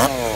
Oh.